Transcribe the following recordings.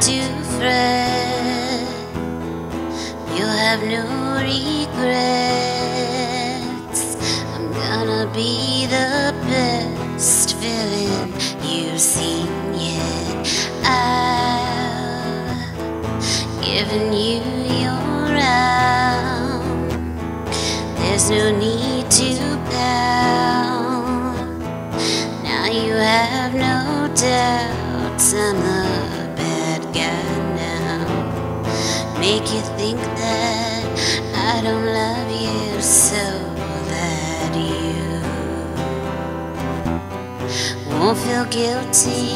to fret. You'll have no regrets. I'm gonna be the best villain you've seen yet. I've given you your round. There's no need to pout. Now you have no I'm the bad guy now. Make you think that I don't love you so that you won't feel guilty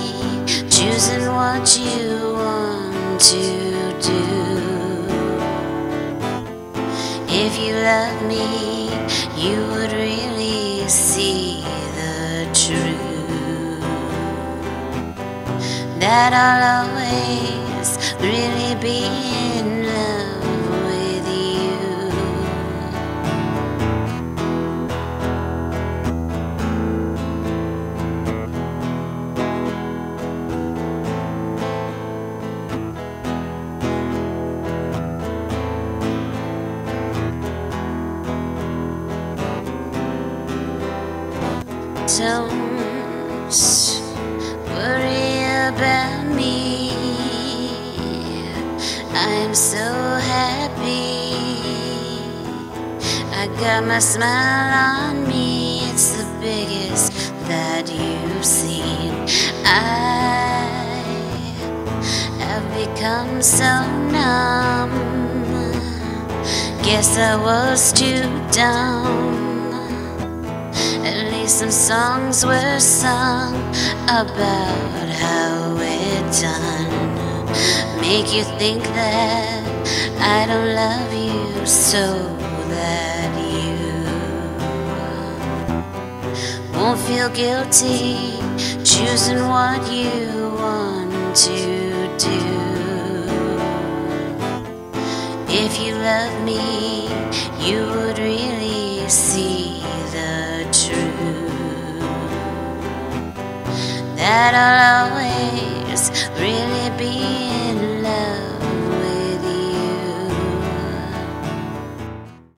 choosing what you want to do. If you love me, you would really see That I'll always really be in love with you. Don't I'm so happy. I got my smile on me. It's the biggest that you've seen. I have become so numb. Guess I was too dumb. At least some songs were sung about how we're done. Make you think that I don't love you so that you won't feel guilty choosing what you want to do. If you love me, you would really see the truth. That I'll always